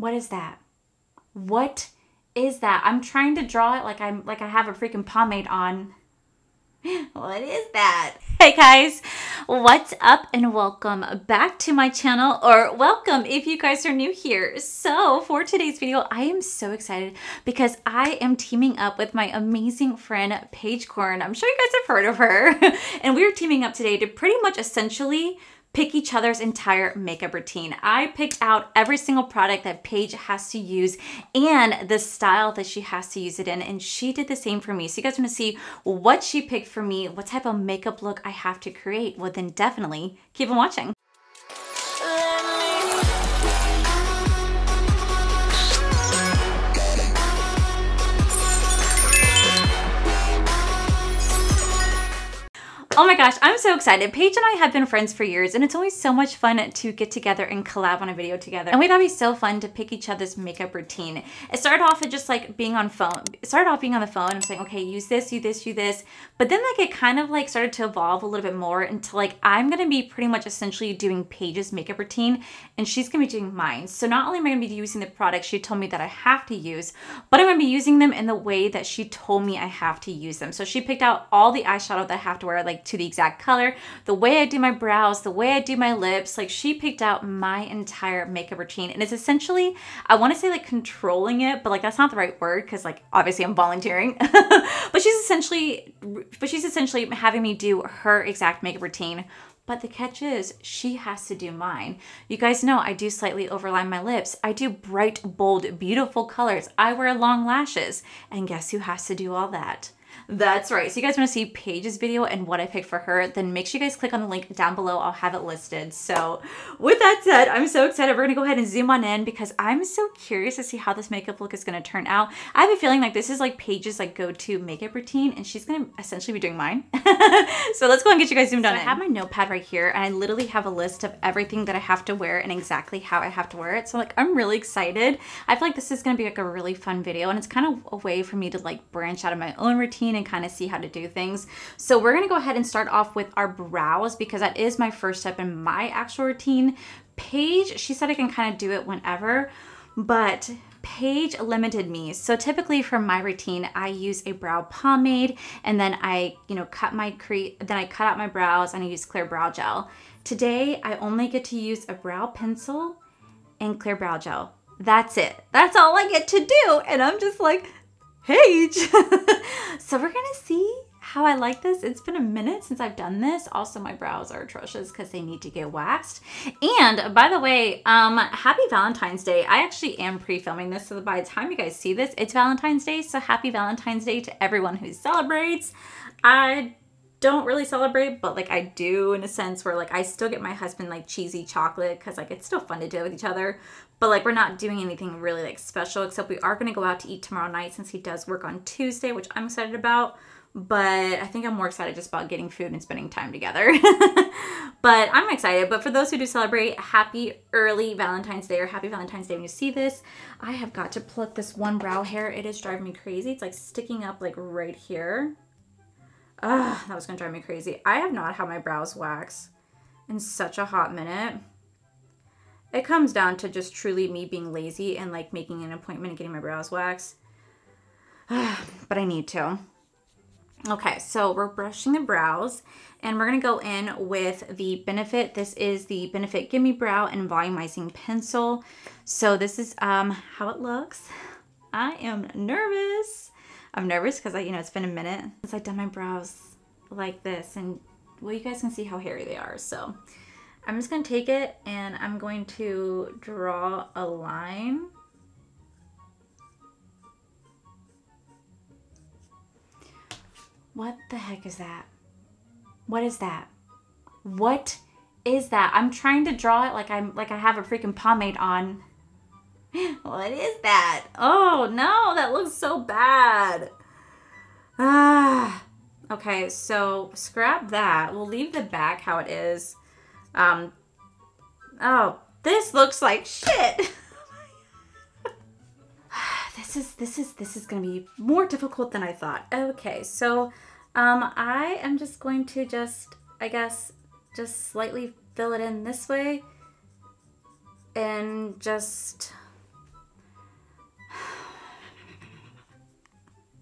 What is that? What is that? I'm trying to draw it like I'm like I have a freaking pomade on. What is that? Hey guys, what's up and welcome back to my channel or welcome if you guys are new here. So for today's video, I am so excited because I am teaming up with my amazing friend Paige Koren. I'm sure you guys have heard of her. and we're teaming up today to pretty much essentially pick each other's entire makeup routine. I picked out every single product that Paige has to use and the style that she has to use it in, and she did the same for me. So you guys want to see what she picked for me, what type of makeup look I have to create, well then definitely keep on watching. Oh my gosh, I'm so excited. Paige and I have been friends for years and it's always so much fun to get together and collab on a video together. And we thought it'd be so fun to pick each other's makeup routine. It started off with just like being on phone. It started off being on the phone and saying, okay, use this, use this, use this. But then like it kind of like started to evolve a little bit more into like I'm gonna be pretty much essentially doing Paige's makeup routine and she's gonna be doing mine. So not only am I gonna be using the products she told me that I have to use, but I'm gonna be using them in the way that she told me I have to use them. So she picked out all the eyeshadow that I have to wear like to the exact color, the way I do my brows, the way I do my lips. Like she picked out my entire makeup routine and it's essentially, I want to say like controlling it, but like that's not the right word because like obviously I'm volunteering. but she's essentially, but she's essentially having me do her exact makeup routine but the catch is, she has to do mine. You guys know I do slightly overline my lips. I do bright, bold, beautiful colors. I wear long lashes. And guess who has to do all that? That's right. So you guys want to see Paige's video and what I picked for her, then make sure you guys click on the link down below. I'll have it listed. So with that said, I'm so excited. We're going to go ahead and zoom on in because I'm so curious to see how this makeup look is going to turn out. I have a feeling like this is like Paige's like go-to makeup routine and she's going to essentially be doing mine. so let's go and get you guys zoomed so on I have my notepad right here and I literally have a list of everything that I have to wear and exactly how I have to wear it. So like I'm really excited. I feel like this is going to be like a really fun video and it's kind of a way for me to like branch out of my own routine and kind of see how to do things. So we're gonna go ahead and start off with our brows because that is my first step in my actual routine. Paige, she said I can kind of do it whenever, but Paige limited me. So typically for my routine, I use a brow pomade and then I, you know, cut my cre then I cut out my brows and I use clear brow gel. Today, I only get to use a brow pencil and clear brow gel. That's it. That's all I get to do. And I'm just like, Paige. so we're gonna see how I like this. It's been a minute since I've done this. Also, my brows are atrocious because they need to get waxed. And by the way, um, happy Valentine's Day. I actually am pre-filming this, so by the time you guys see this, it's Valentine's Day. So happy Valentine's Day to everyone who celebrates. I don't really celebrate, but like I do in a sense where like I still get my husband like cheesy chocolate because like it's still fun to do with each other. But like we're not doing anything really like special except we are gonna go out to eat tomorrow night since he does work on Tuesday, which I'm excited about. But I think I'm more excited just about getting food and spending time together. but I'm excited. But for those who do celebrate, happy early Valentine's Day or happy Valentine's Day when you see this. I have got to pluck this one brow hair. It is driving me crazy. It's like sticking up like right here. Ugh, that was gonna drive me crazy. I have not had my brows wax in such a hot minute. It comes down to just truly me being lazy and like making an appointment and getting my brows waxed. but I need to. Okay, so we're brushing the brows and we're gonna go in with the Benefit. This is the Benefit Gimme Brow and Volumizing Pencil. So this is um, how it looks. I am nervous. I'm nervous because I, you know, it's been a minute since I've done my brows like this and well, you guys can see how hairy they are. So I'm just going to take it and I'm going to draw a line. What the heck is that? What is that? What is that? I'm trying to draw it like I'm like I have a freaking pomade on what is that? Oh no, that looks so bad. Ah. Okay, so scrap that. We'll leave the back how it is. Um, oh, this looks like shit. this is, this is, this is going to be more difficult than I thought. Okay, so um, I am just going to just, I guess, just slightly fill it in this way and just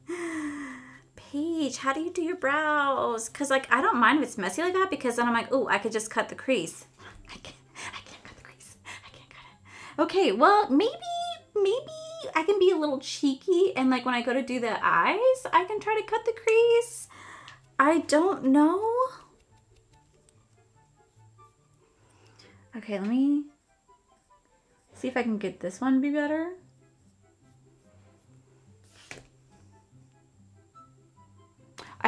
Paige, how do you do your brows? Because, like, I don't mind if it's messy like that because then I'm like, oh, I could just cut the crease. I can't, I can't cut the crease. I can't cut it. Okay, well, maybe, maybe I can be a little cheeky and, like, when I go to do the eyes, I can try to cut the crease. I don't know. Okay, let me see if I can get this one to be better.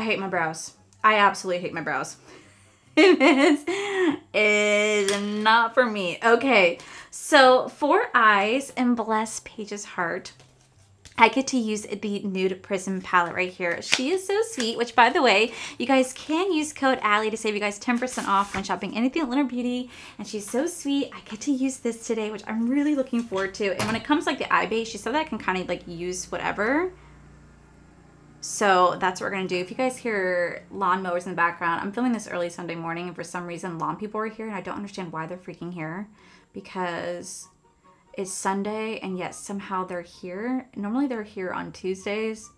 I hate my brows. I absolutely hate my brows. it is, not for me. Okay, so for eyes and bless Paige's heart, I get to use the Nude Prism palette right here. She is so sweet, which by the way, you guys can use code Allie to save you guys 10% off when shopping anything at Lunar Beauty. And she's so sweet. I get to use this today, which I'm really looking forward to. And when it comes like the eye base, she said that I can kind of like use whatever. So that's what we're to do. If you guys hear lawnmowers in the background, I'm filming this early Sunday morning and for some reason lawn people are here and I don't understand why they're freaking here because it's Sunday and yet somehow they're here. Normally they're here on Tuesdays.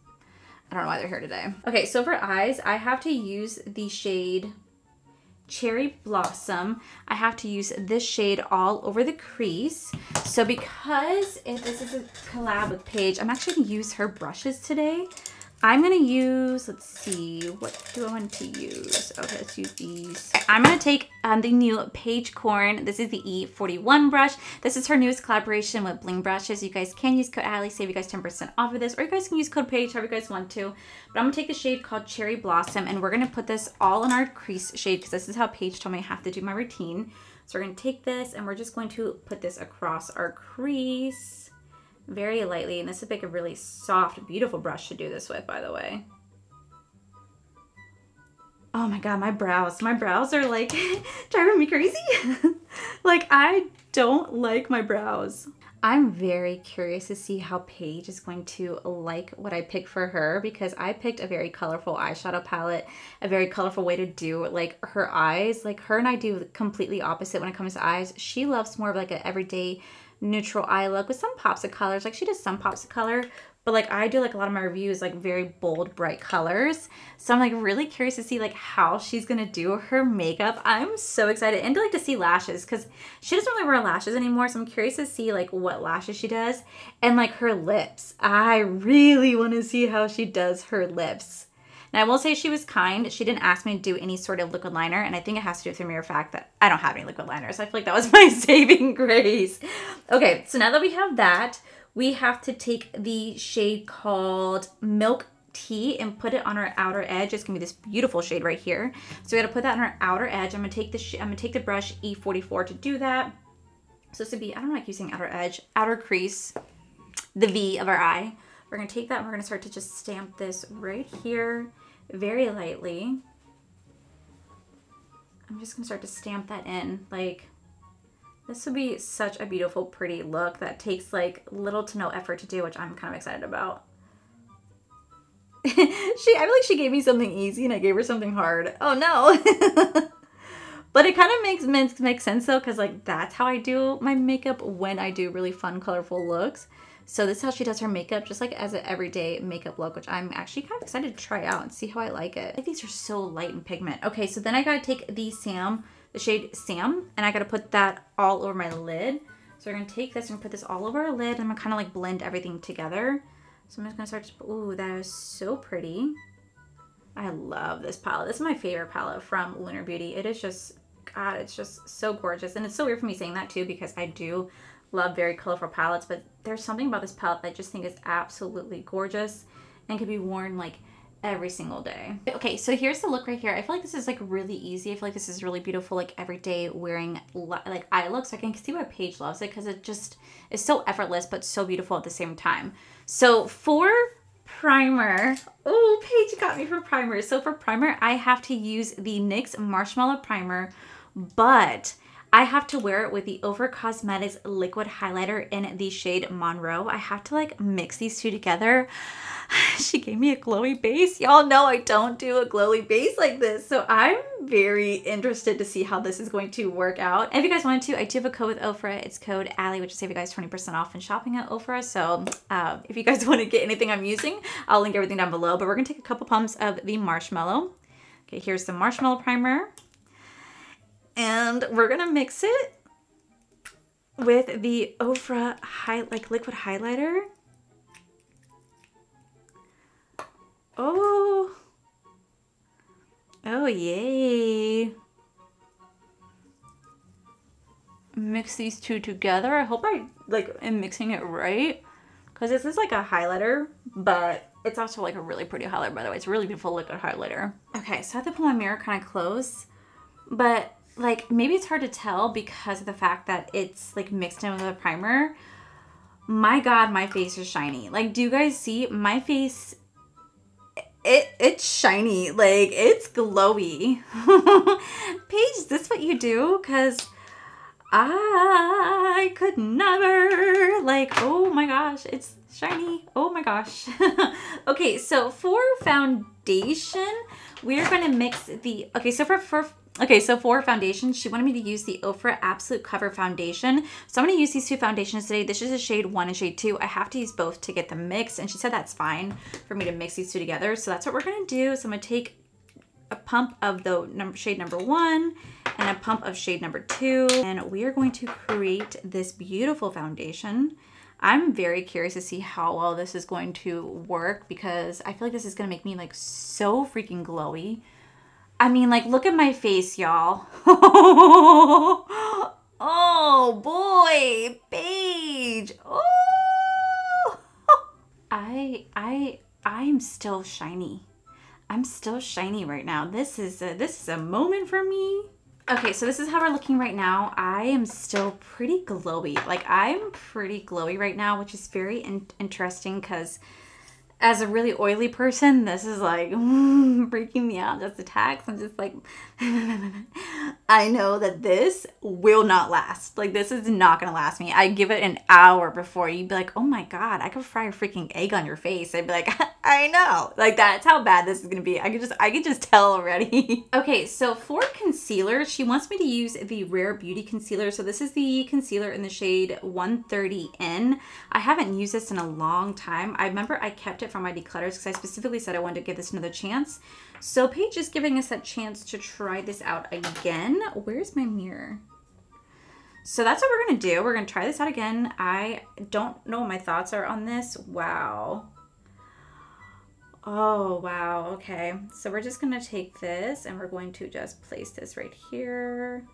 I don't know why they're here today. Okay, so for eyes, I have to use the shade Cherry Blossom. I have to use this shade all over the crease. So because if this is a collab with Paige, I'm actually gonna use her brushes today. I'm going to use, let's see, what do I want to use? Okay, let's use these. I'm going to take um, the new Paige Koren. This is the E41 brush. This is her newest collaboration with Bling Brushes. You guys can use code Allie, save you guys 10% off of this, or you guys can use code Paige, however you guys want to. But I'm going to take the shade called Cherry Blossom, and we're going to put this all in our crease shade, because this is how Paige told me I have to do my routine. So we're going to take this, and we're just going to put this across our crease very lightly. And this would make a really soft, beautiful brush to do this with, by the way. Oh my god, my brows. My brows are like driving me crazy. like I don't like my brows. I'm very curious to see how Paige is going to like what I picked for her because I picked a very colorful eyeshadow palette, a very colorful way to do like her eyes. Like her and I do completely opposite when it comes to eyes. She loves more of like an everyday neutral eye look with some pops of colors. Like she does some pops of color, but like I do like a lot of my reviews like very bold, bright colors. So I'm like really curious to see like how she's gonna do her makeup. I'm so excited and to like to see lashes because she doesn't really wear lashes anymore. So I'm curious to see like what lashes she does and like her lips. I really want to see how she does her lips. And I will say she was kind. She didn't ask me to do any sort of liquid liner, and I think it has to do with the mere fact that I don't have any liquid liners. I feel like that was my saving grace. Okay, so now that we have that, we have to take the shade called Milk Tea and put it on our outer edge. It's gonna be this beautiful shade right here. So we gotta put that on our outer edge. I'm gonna take the I'm gonna take the brush E44 to do that. So this would be I don't like using outer edge, outer crease, the V of our eye. We're gonna take that and we're gonna start to just stamp this right here very lightly. I'm just gonna start to stamp that in. Like, this would be such a beautiful, pretty look that takes like little to no effort to do, which I'm kind of excited about. she, I feel like she gave me something easy and I gave her something hard. Oh no. but it kind of makes, makes, makes sense though, because like that's how I do my makeup when I do really fun, colorful looks. So this is how she does her makeup, just like as an everyday makeup look, which I'm actually kind of excited to try out and see how I like it. I think these are so light in pigment. Okay, so then I gotta take the Sam, the shade Sam, and I gotta put that all over my lid. So we're gonna take this and put this all over our lid. And I'm gonna kind of like blend everything together. So I'm just gonna start to, ooh, that is so pretty. I love this palette. This is my favorite palette from Lunar Beauty. It is just, God, it's just so gorgeous. And it's so weird for me saying that too because I do love very colorful palettes, but there's something about this palette that I just think is absolutely gorgeous and can be worn like every single day. Okay, so here's the look right here. I feel like this is like really easy. I feel like this is really beautiful like everyday wearing like eye look. So I can see why Paige loves it because it just is so effortless but so beautiful at the same time. So for primer, oh, Paige got me for primer. So for primer, I have to use the NYX Marshmallow Primer, but I have to wear it with the Ofra Cosmetics liquid highlighter in the shade Monroe. I have to like mix these two together. she gave me a glowy base. Y'all know I don't do a glowy base like this. So I'm very interested to see how this is going to work out. And if you guys wanted to, I do have a code with Ofra. It's code Allie, which will save you guys 20% off when shopping at Ofra. So uh, if you guys want to get anything I'm using, I'll link everything down below. But we're going to take a couple pumps of the marshmallow. Okay, here's the marshmallow primer. And we're to mix it with the Ofra high, like liquid highlighter. Oh. Oh, yay. Mix these two together. I hope I like am mixing it right. Because this is like a highlighter, but it's also like a really pretty highlighter, by the way. It's a really beautiful liquid highlighter. Okay, so I have to pull my mirror kind of close. But like maybe it's hard to tell because of the fact that it's like mixed in with a primer. My God, my face is shiny. Like, do you guys see? My face it it's shiny. Like it's glowy. Paige is this what you do? Because i could never like oh my gosh it's shiny. Oh my gosh. Okay so for foundation we're to mix the okay so for for Okay, so for foundation, she wanted me to use the Ofra Absolute Cover Foundation. So I'm going to use these two foundations today. This is a shade 1 and shade 2. I have to use both to get them mixed, and she said that's fine for me to mix these two together. So that's what we're going to do. So I'm going to take a pump of the number, shade number 1 and a pump of shade number 2, and we are going to create this beautiful foundation. I'm very curious to see how well this is going to work because I feel like this is going to make me like so freaking glowy. I mean, like, look at my face, y'all. oh, boy. Paige. Oh. I, I, I'm still shiny. I'm still shiny right now. This is a, this is a moment for me. Okay, so this is how we're looking right now. I am still pretty glowy. Like, I'm pretty glowy right now, which is very in interesting because as a really oily person, this is like mm, freaking me out. Just attacks. I'm just like, I know that this will not last. Like, this is not gonna last me. I give it an hour before you'd be like, oh my god, I could fry a freaking egg on your face. I'd be like, I know. Like, that's how bad this is gonna be. I could just, I could just tell already. okay, so for concealer, she wants me to use the Rare Beauty concealer. So this is the concealer in the shade 130N. I haven't used this in a long time. I remember I kept it from my declutters because I specifically said I wanted to give this another chance. So Paige is giving us that chance to try this out again. Where's my mirror? So that's what we're going to do. We're going to try this out again. I don't know what my thoughts are on this. Wow. Oh, wow. Okay. So we're just going to take this and we're going to just place this right here.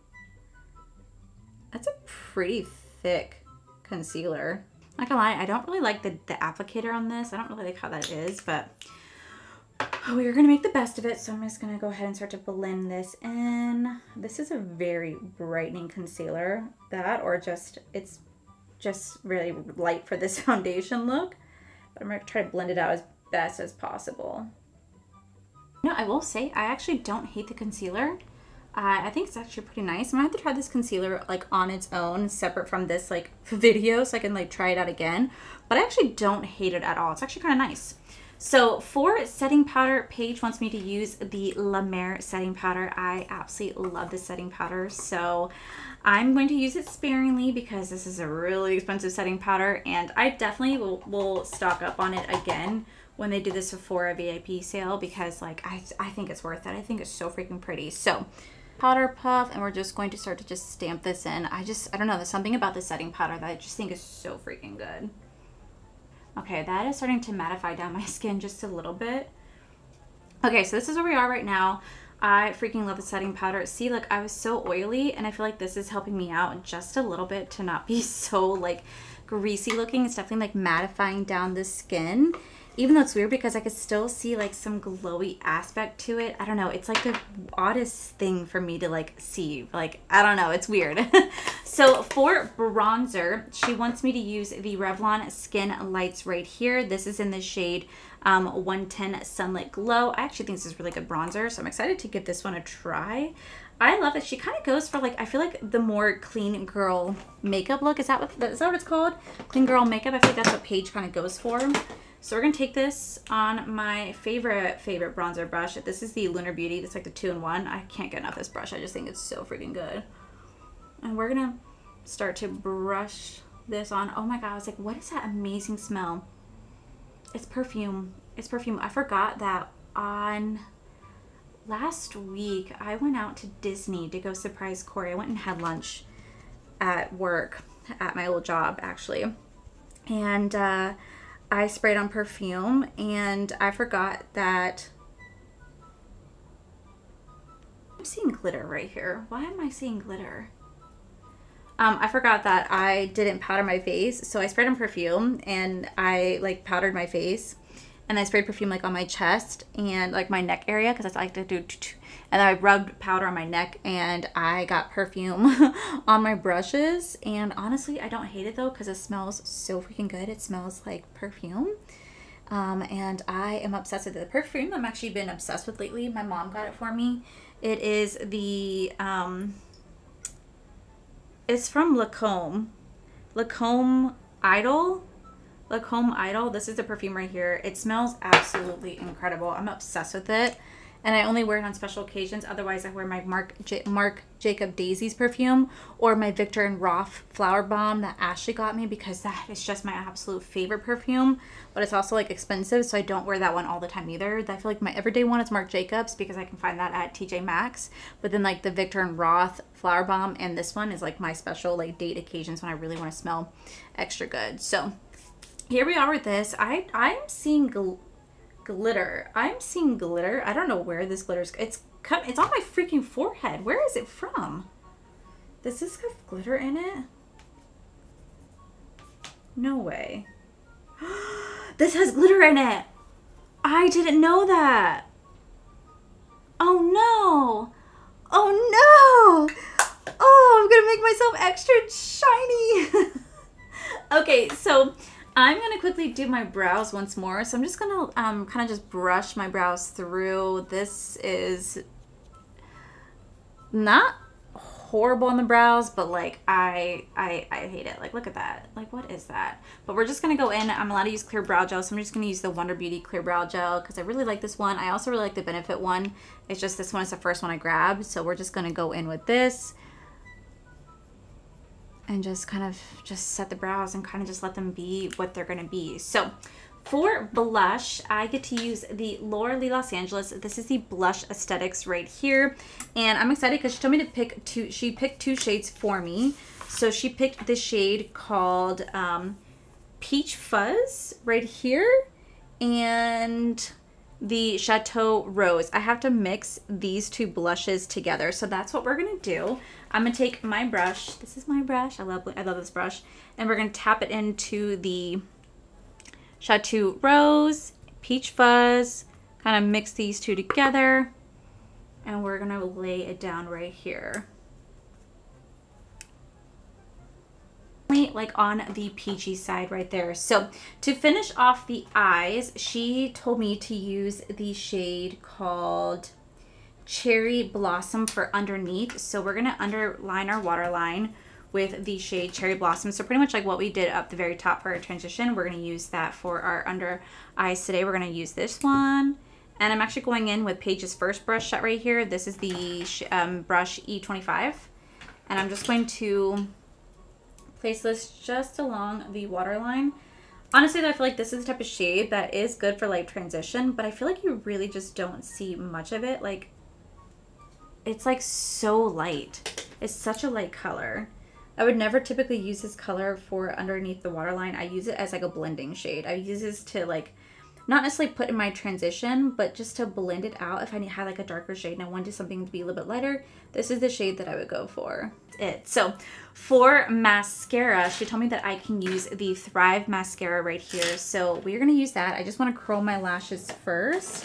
That's a pretty thick concealer. Not gonna lie, I don't really like the, the applicator on this. I don't really like how that is, but we're gonna make the best of it. So I'm just gonna go ahead and start to blend this in. This is a very brightening concealer. That or just, it's just really light for this foundation look. But I'm gonna try to blend it out as best as possible. You know, I will say, I actually don't hate the concealer. Uh, I think it's actually pretty nice. I'm gonna have to try this concealer like on its own, separate from this like video, so I can like try it out again. But I actually don't hate it at all. It's actually kind of nice. So for setting powder, Paige wants me to use the La Mer setting powder. I absolutely love this setting powder. So I'm going to use it sparingly because this is a really expensive setting powder and I definitely will, will stock up on it again when they do the Sephora VIP sale because like I, I think it's worth it. I think it's so freaking pretty. So powder puff and we're just going to start to just stamp this in. I just, I don't know, there's something about the setting powder that I just think is so freaking good. Okay, that is starting to mattify down my skin just a little bit. Okay, so this is where we are right now. I freaking love the setting powder. See, like I was so oily and I feel like this is helping me out just a little bit to not be so like greasy looking. It's definitely like mattifying down the skin even though it's weird because I could still see like some glowy aspect to it. I don't know. It's like the oddest thing for me to like see. Like, I don't know. It's weird. so for bronzer, she wants me to use the Revlon Skin Lights right here. This is in the shade um, 110 Sunlit Glow. I actually think this is really good bronzer, so I'm excited to give this one a try. I love it. She kind of goes for like I feel like the more clean girl makeup look. Is that what is that what it's called? Clean girl makeup. I like that's what Paige kind of goes for. So we're gonna take this on my favorite favorite bronzer brush. This is the Lunar Beauty. It's like the two in one. I can't get enough of this brush. I just think it's so freaking good. And we're gonna start to brush this on. Oh my god! I was like, what is that amazing smell? It's perfume. It's perfume. I forgot that on last week I went out to Disney to go surprise Corey. I went and had lunch at work at my old job actually. And uh, I sprayed on perfume and I forgot that I'm seeing glitter right here. Why am I seeing glitter? Um, I forgot that I didn't powder my face, so I sprayed on perfume and I like powdered my face and I sprayed perfume like on my chest and like my neck area because I like to do. And I rubbed powder on my neck and I got perfume on my brushes. And honestly, I don't hate it though because it smells so freaking good. It smells like perfume. Um, and I am obsessed with the perfume. I'm actually been obsessed with lately. My mom got it for me. It is the um, it's from Lancome, Lancome Idol Lancome Idol. This is the perfume right here. It smells absolutely incredible. I'm obsessed with it. And I only wear it on special occasions. Otherwise, I wear my Mark, J Marc Jacob Daisy's perfume or my Viktor and Rolf Flower Bomb that Ashley got me because that is just my absolute favorite perfume. But it's also like expensive, so I don't wear that one all the time either. I feel like my everyday one is Marc Jacobs because I can find that at TJ Maxx. But then like the Viktor and Rolf Flower Bomb and this one is like my special like date occasions when I really want to smell extra good. So here we are with this. I I'm seeing gl glitter. I'm seeing glitter. I don't know where this glitter's. It's come. It's on my freaking forehead. Where is it from? Does this have glitter in it? No way. this has glitter in it. I didn't know that. Oh no. Oh no. Oh, I'm gonna make myself extra shiny. okay, so I'm going to quickly do my brows once more. So I'm just going to um, kind of just brush my brows through. This is not horrible on the brows, but like I, I, I hate it. Like, look at that. Like, what is that? But we're just going to go in. I'm allowed to use clear brow gel. So I'm just going to use the Wonder Beauty clear brow gel because I really like this one. I also really like the Benefit one. It's just this one is the first one I grabbed. So we're just going to go in with this and just kind of just set the brows and kind of just let them be what they're going to be. So for blush, I get to use the Laura Lee Los Angeles. This is the Blush Aesthetics right here. And I'm excited because she told me to pick two, she picked two shades for me. So she picked the shade called um, Peach Fuzz right here. And the Chateau Rose. I have to mix these two blushes together. So that's what we're going to do. I'm to take my brush. This is my brush. I love, I love this brush. And we're to tap it into the Chateau Rose, Peach Fuzz. Kind of mix these two together. And we're to lay it down right here. like on the peachy side right there. So to finish off the eyes, she told me to use the shade called Cherry Blossom for underneath. So we're going to underline our waterline with the shade Cherry Blossom. So pretty much like what we did up the very top for our transition, we're going to use that for our under eyes today. We're going to use this one. And I'm actually going in with Paige's first brush shot right here. This is the um, brush E25. And I'm just going to place this just along the waterline. Honestly, I feel like this is the type of shade that is good for like transition, but I feel like you really just don't see much of it. Like, it's like so light. It's such a light color. I would never typically use this color for underneath the waterline. I use it as like a blending shade. I use this to like not necessarily put in my transition, but just to blend it out if I had like a darker shade and I wanted something to be a little bit lighter, this is the shade that I would go for. It. So for mascara, she told me that I can use the Thrive mascara right here. So we're going to use that. I just want to curl my lashes first.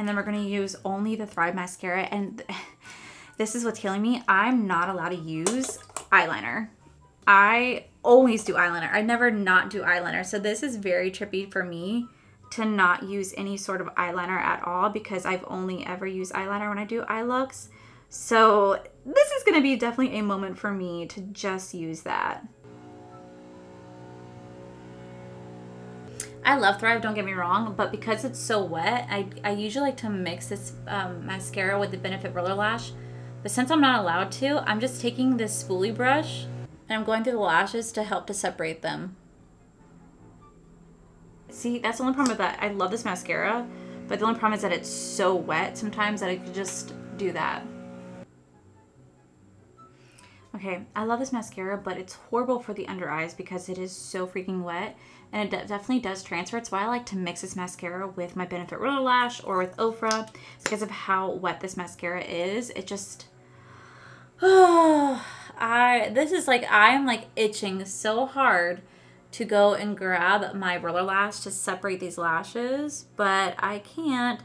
And then we're going to use only the Thrive mascara. And this is what's killing me. I'm not allowed to use eyeliner. I always do eyeliner. I never not do eyeliner. So this is very trippy for me to not use any sort of eyeliner at all because I've only ever used eyeliner when I do eye looks. So this is gonna be definitely a moment for me to just use that. I love Thrive, don't get me wrong, but because it's so wet, I, I usually like to mix this um, mascara with the Benefit Roller Lash. But since I'm not allowed to, I'm just taking this spoolie brush and I'm going through the lashes to help to separate them. See, that's the only problem with that. I love this mascara, but the only problem is that it's so wet sometimes that I could just do that. Okay, I love this mascara, but it's horrible for the under eyes because it is so freaking wet and it definitely does transfer. It's why I like to mix this mascara with my Benefit Roller Lash or with Ofra because of how wet this mascara is. It just, oh, I, this is like, I am like itching so hard to go and grab my roller lash to separate these lashes, but I can't.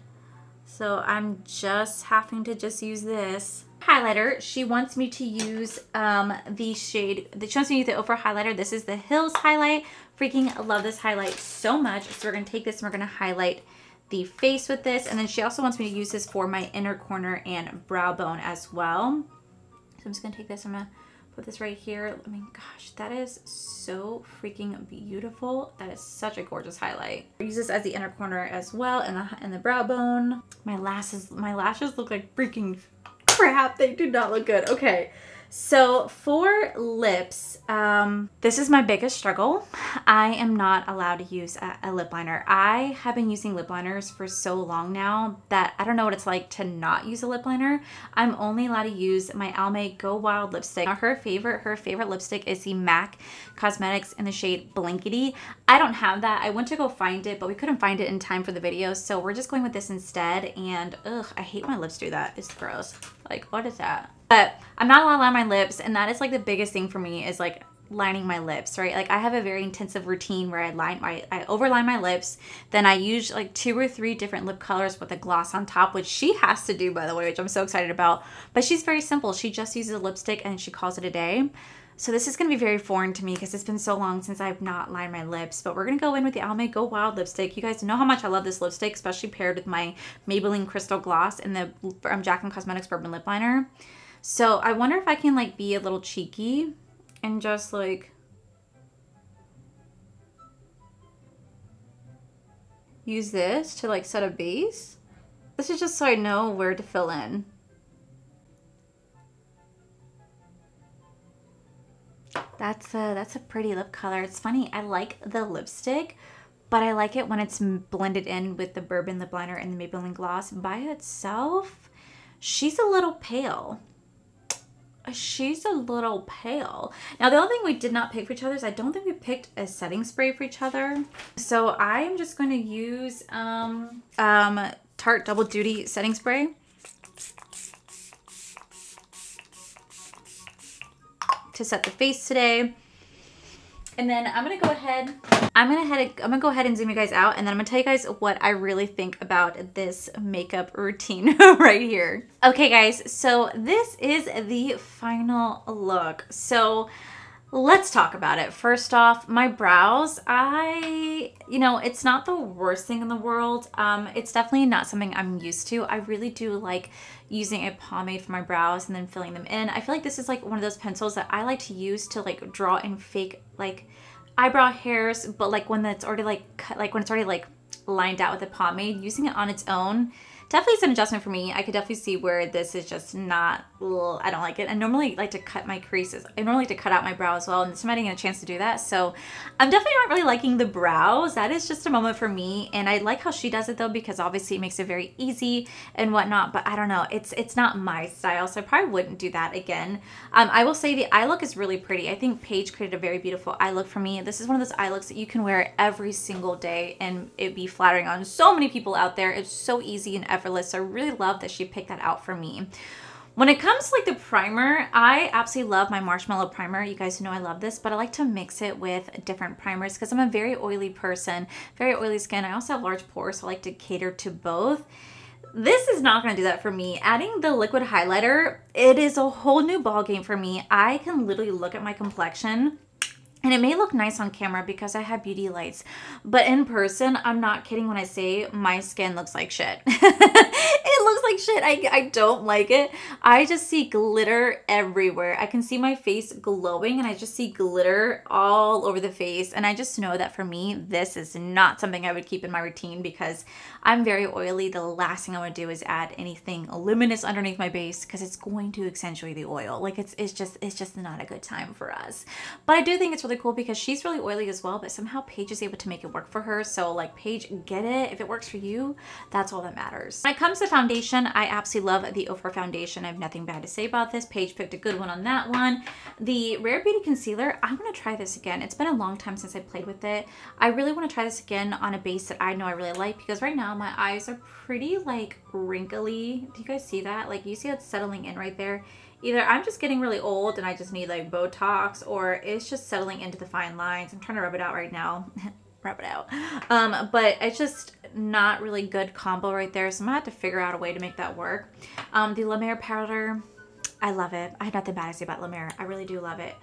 So I'm just having to just use this highlighter. She wants me to use um, the shade, she wants me to use the Ofra highlighter. This is the Hills highlight. Freaking love this highlight so much. So we're gonna take this and we're gonna highlight the face with this. And then she also wants me to use this for my inner corner and brow bone as well. So I'm just gonna take this, I'm gonna put this right here. I mean, gosh, that is so freaking beautiful. That is such a gorgeous highlight. I use this as the inner corner as well and the, and the brow bone. My lashes, my lashes look like freaking crap. They do not look good. Okay. So for lips, um, this is my biggest struggle. I am not allowed to use a, a, lip liner. I have been using lip liners for so long now that I don't know what it's like to not use a lip liner. I'm only allowed to use my Almay Go Wild lipstick. Now her favorite, her favorite lipstick is the MAC Cosmetics in the shade Blankety. I don't have that. I went to go find it, but we couldn't find it in time for the video. So we're just going with this instead. And ugh, I hate my lips do that. It's gross. Like, what is that? But I'm not allowed to line my lips, and that is like the biggest thing for me is like lining my lips, right? Like I have a very intensive routine where I line my I overline my lips, then I use like two or three different lip colors with a gloss on top, which she has to do by the way, which I'm so excited about. But she's very simple. She just uses a lipstick and she calls it a day. So this is going to be very foreign to me because it's been so long since I've not lined my lips. But we're going to go in with the Almay Go Wild lipstick. You guys know how much I love this lipstick, especially paired with my Maybelline Crystal Gloss and the um, Jaclyn Cosmetics Bourbon Lip Liner. So I wonder if I can like be a little cheeky and just like use this to like set a base. This is just so I know where to fill in. That's a, that's a pretty lip color. It's funny, I like the lipstick, but I like it when it's blended in with the Bourbon Lip Liner and the Maybelline Gloss. By itself, she's a little pale she's a little pale. Now, the only thing we did not pick for each other is I don't think we picked a setting spray for each other. So I'm just going to use um, um, Tarte Double Duty Setting Spray. To set the face today. And then I'm gonna go ahead, I'm gonna head, I'm gonna go ahead and zoom you guys out and then I'm gonna tell you guys what I really think about this makeup routine right here. Okay guys, so this is the final look. So let's talk about it. First off, my brows, I, you know, it's not the worst thing in the world. Um, it's definitely not something I'm used to. I really do like using a pomade for my brows and then filling them in. I feel like this is like one of those pencils that I like to use to like draw in fake like eyebrow hairs, but like when it's already like cut, like when it's already like lined out with a pomade, using it on its own definitely an adjustment for me. I could definitely see where this is just not, I don't like it. I normally like to cut my creases. I normally like to cut out my brow as well, and this time I didn't get a chance to do that. So I'm definitely not really liking the brows. That is just a moment for me. And I like how she does it though, because obviously it makes it very easy and whatnot, but I don't know. It's it's not my style, so I probably wouldn't do that again. Um, I will say the eye look is really pretty. I think Paige created a very beautiful eye look for me. This is one of those eye looks that you can wear every single day and it be flattering on so many people out there. It's so easy and effortless. So I really love that she picked that out for me. When it comes to like the primer, I absolutely love my Marshmallow Primer. You guys know I love this, but I like to mix it with different primers because I'm a very oily person, very oily skin. I also have large pores, so I like to cater to both. This is not going to do that for me. Adding the liquid highlighter, it is a whole new ball game for me. I can literally look at my complexion and it may look nice on camera because I have beauty lights, but in person, I'm not kidding when I say my skin looks like shit. it looks like shit. I, I don't like it. I just see glitter everywhere. I can see my face glowing and I just see glitter all over the face. And I just know that for me, this is not something I would keep in my routine because I'm very oily. The last thing I would do is add anything luminous underneath my base because it's going to accentuate the oil. Like it's, it's just, it's just not a good time for us. But I do think it's really cool because she's really oily as well, but somehow Paige is able to make it work for her. So like Paige, get it. If it works for you, that's all that matters. When it comes to foundation, I absolutely love the Ofra foundation. I have nothing bad to say about this. Paige picked a good one on that one. The Rare Beauty Concealer, I'm going to try this again. It's been a long time since I played with it. I really want to try this again on a base that I know I really like because right now my eyes are pretty like wrinkly. Do you guys see that? Like you see it's settling in right there either I'm just getting really old and I just need like Botox or it's just settling into the fine lines. I'm trying to rub it out right now. rub it out. Um, but it's just not really good combo right there. So I'm gonna have to figure out a way to make that work. Um, the La Mer powder, I love it. I have nothing bad to say about La Mer. I really do love it.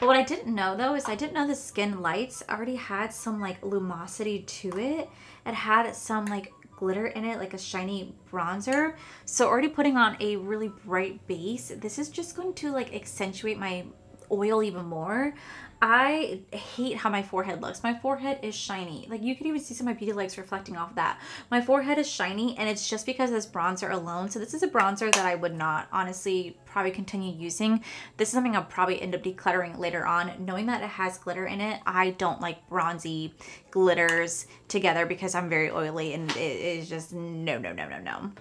But what I didn't know though is I didn't know the Skin Lights already had some like lumosity to it. It had some like glitter in it, like a shiny bronzer. So already putting on a really bright base, this is just going to like accentuate my oil even more. I hate how my forehead looks. My forehead is shiny. Like you can even see some of my beauty likes reflecting off that. My forehead is shiny and it's just because this bronzer alone. So this is a bronzer that I would not honestly probably continue using. This is something I'll probably end up decluttering later on. Knowing that it has glitter in it, I don't like bronzy glitters together because I'm very oily and it is just no, no, no, no, no.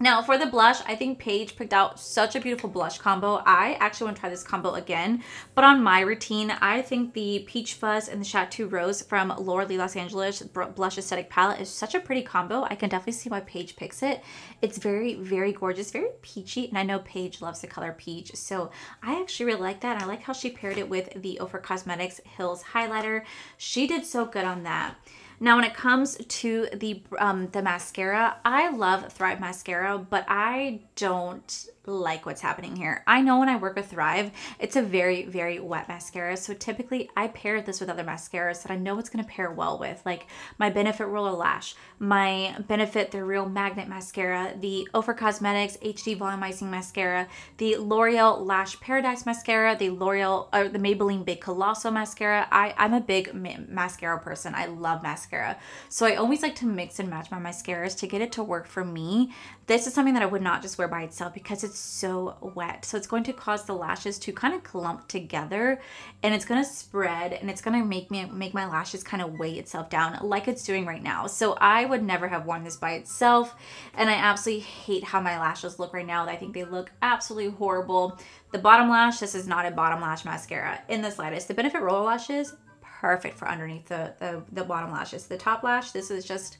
Now for the blush, I think Paige picked out such a beautiful blush combo. I actually want to try this combo again, but on my routine, I think the Peach Fuzz and the Chateau Rose from Laura Lee Los Angeles Blush Aesthetic Palette is such a pretty combo. I can definitely see why Paige picks it. It's very, very gorgeous, very peachy, and I know Paige loves the color peach, so I actually really like that. I like how she paired it with the Ofra Cosmetics Hills highlighter. She did so good on that. Now, when it comes to the um, the mascara, I love Thrive mascara, but I don't like what's happening here. I know when I work with Thrive, it's a very, very wet mascara. So typically I pair this with other mascaras that I know it's going to pair well with, like my Benefit Roller Lash, my Benefit The Real Magnet Mascara, the Ofra Cosmetics HD Volumizing Mascara, the L'Oreal Lash Paradise Mascara, the L'Oreal, or the Maybelline Big Colossal Mascara. I, I'm a big ma mascara person. I love mascara. So I always like to mix and match my mascaras to get it to work for me. This is something that I would not just wear by itself because it's so wet. So it's going to cause the lashes to kind of clump together and it's going to spread and it's going to make me make my lashes kind of weigh itself down like it's doing right now. So I would never have worn this by itself and I absolutely hate how my lashes look right now. I think they look absolutely horrible. The bottom lash, this is not a bottom lash mascara in the slightest. The Benefit Roller Lashes, perfect for underneath the, the, the bottom lashes. The top lash, this is just,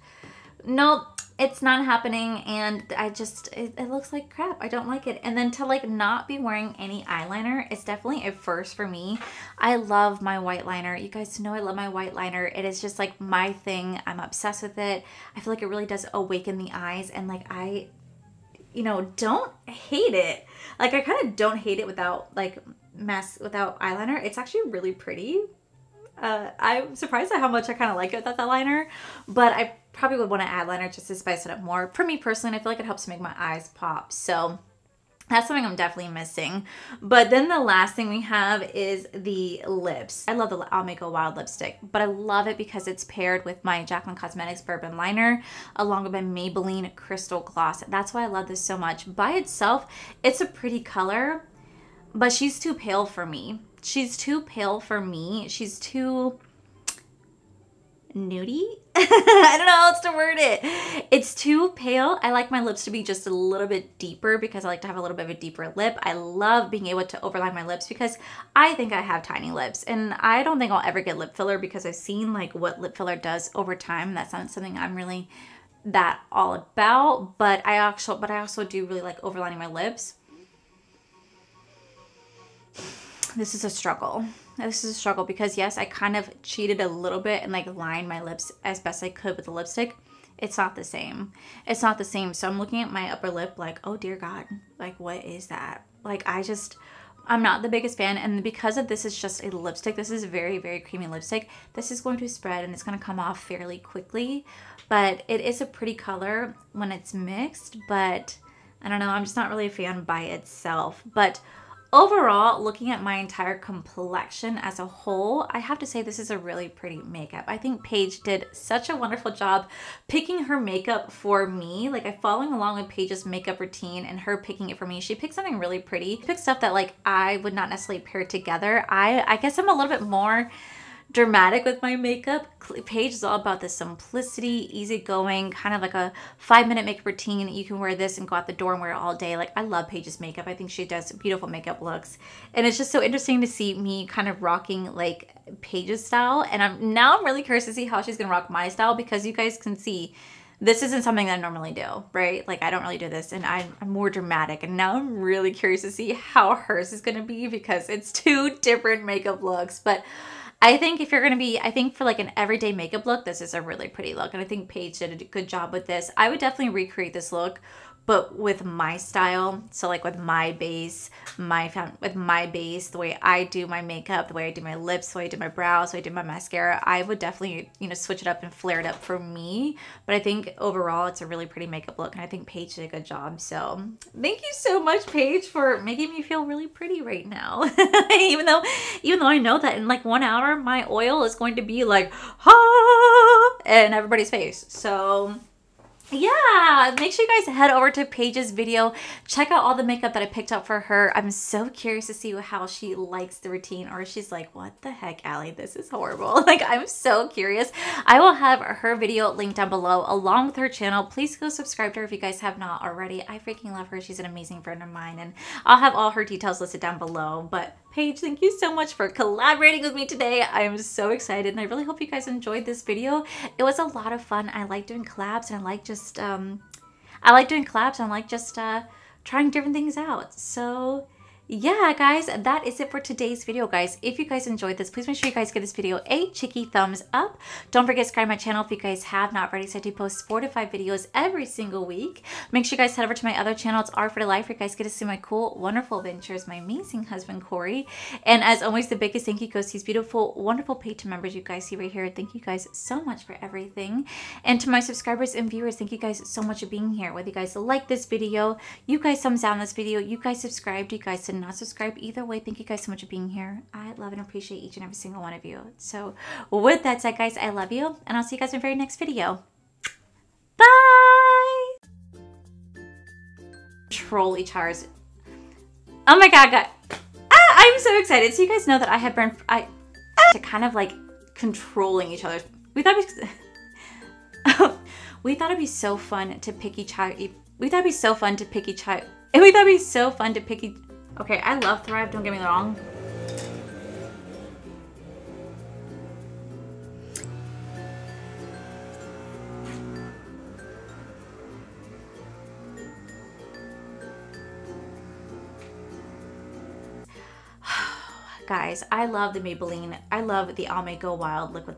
nope, it's not happening and I just, it, it, looks like crap. I don't like it. And then to like not be wearing any eyeliner, it's definitely a first for me. I love my white liner. You guys know I love my white liner. It is just like my thing. I'm obsessed with it. I feel like it really does awaken the eyes and like I, you know, don't hate it. Like I kind of don't hate it without like mess without eyeliner. It's actually really pretty. Uh, I'm surprised at how much I kind of like it without that liner, but I probably would want to add liner just to spice it up more. For me personally, I feel like it helps make my eyes pop. So that's something I'm definitely missing. But then the last thing we have is the lips. I love the Almay Go Wild lipstick, but I love it because it's paired with my Jaclyn Cosmetics Bourbon Liner along with my Maybelline Crystal Gloss. That's why I love this so much. By itself, it's a pretty color, but she's too pale for me. She's too pale for me. She's too nudie. I don't know how else to word it. It's too pale. I like my lips to be just a little bit deeper because I like to have a little bit of a deeper lip. I love being able to overline my lips because I think I have tiny lips and I don't think I'll ever get lip filler because I've seen like what lip filler does over time. That's not something I'm really that all about, but I actually but I also do really like overlining my lips. This is a struggle this is a struggle because yes, I kind of cheated a little bit and like lined my lips as best I could with the lipstick. It's not the same. It's not the same. So I'm looking at my upper lip like, oh dear God, like what is that? Like I just, I'm not the biggest fan. And because of this is just a lipstick, this is very, very creamy lipstick. This is going to spread and it's going to come off fairly quickly. But it is a pretty color when it's mixed. But I don't know, I'm just not really a fan by itself. But Overall, looking at my entire complexion as a whole, I have to say this is a really pretty makeup. I think Paige did such a wonderful job picking her makeup for me. Like, I'm following along with Paige's makeup routine and her picking it for me. She picked something really pretty. She picked stuff that, like, I would not necessarily pair together. I, I guess I'm a little bit more dramatic with my makeup. Paige is all about the simplicity, easygoing, kind of like a five minute makeup routine. You can wear this and go out the door and wear it all day. Like I love Paige's makeup. I think she does beautiful makeup looks. And it's just so interesting to see me kind of rocking like Paige's style. And I'm now I'm really curious to see how she's gonna rock my style because you guys can see this isn't something that I normally do, right? Like I don't really do this and I'm, I'm, more dramatic and now I'm really curious to see how hers is gonna be because it's two different makeup looks. But I think if you're going to be, I think for like an everyday makeup look, this is a really pretty look. And I think Paige did a good job with this. I would definitely recreate this look but with my style. So like with my base, my with my base, the way I do my makeup, the way I do my lips, the way I do my brows, the way I do my mascara, I would definitely, you know, switch it up and flare it up for me. But I think overall it's a really pretty makeup look and I think Paige did a good job. So thank you so much, Paige, for making me feel really pretty right now. even though even though I know that in like one hour my oil is going to be like ha in everybody's face. So yeah, make sure you guys head over to Paige's video. Check out all the makeup that I picked up for her. I'm so curious to see how she likes the routine or she's like, what the heck, Allie, this is horrible. Like, I'm so curious. I will have her video linked down below along with her channel. Please go subscribe to her if you guys have not already. I freaking love her. She's an amazing friend of mine and I'll have all her details listed down below. But Paige, thank you so much for collaborating with me today. I am so excited and I really hope you guys enjoyed this video. It was a lot of fun. I like doing collabs and I like just, um, I like doing collabs and I like just uh, trying different things out. So yeah, guys, that is it for today's video, guys. If you guys enjoyed this, please make sure you guys give this video a cheeky thumbs up. Don't forget to subscribe my channel if you guys have not already. So I do post four to five videos every single week. Make sure you guys head over to my other channel. It's Art for Life where you guys get to see my cool, wonderful adventures, my amazing husband, Corey. And as always, the biggest thank you goes to these beautiful, wonderful Patreon members you guys see right here. Thank you guys so much for everything. And to my subscribers and viewers, thank you guys so much for being here. Whether you guys like this video, you guys thumbs down this video, you guys subscribed, you guys not subscribe. Either way, thank you guys so much for being here. I love and appreciate each and every single one of you. So with that said, guys, I love you, and I'll see you guys in the very next video. Bye! Trolley chars. Oh my god, god. Ah, I'm so excited. So you guys know that I have been, I, to kind of like controlling each other. We thought we, we thought it'd be so fun to pick each other. We thought it'd be so fun to pick each other. And we thought it'd be so fun to pick each Okay, I love Thrive, don't get me wrong. Guys, I love the Maybelline. I love the Almay Go Wild liquid.